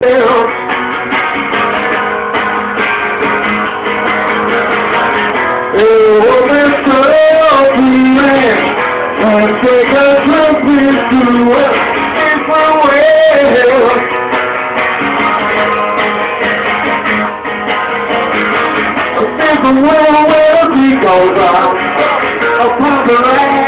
Take a trip into a different world. A different world where we go down. A pumping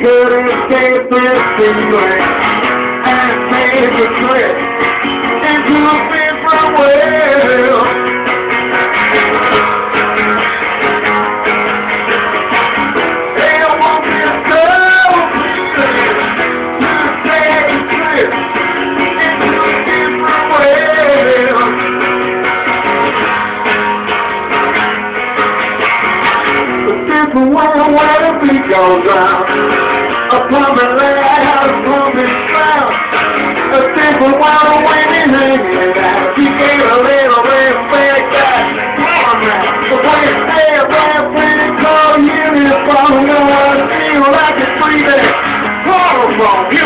I could escape this feeling and make a trip into a different world. They want me to go to take a trip into a different world. A different world where the beat goes round. A plumbing lighthouse, plumbing sound. A world when you're hanging out. You get a little respect that paramount. The way you stay up there, pretty cold uniform. What I feel like it's breathing. Horrible. You